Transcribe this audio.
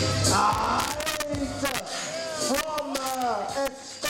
Right from the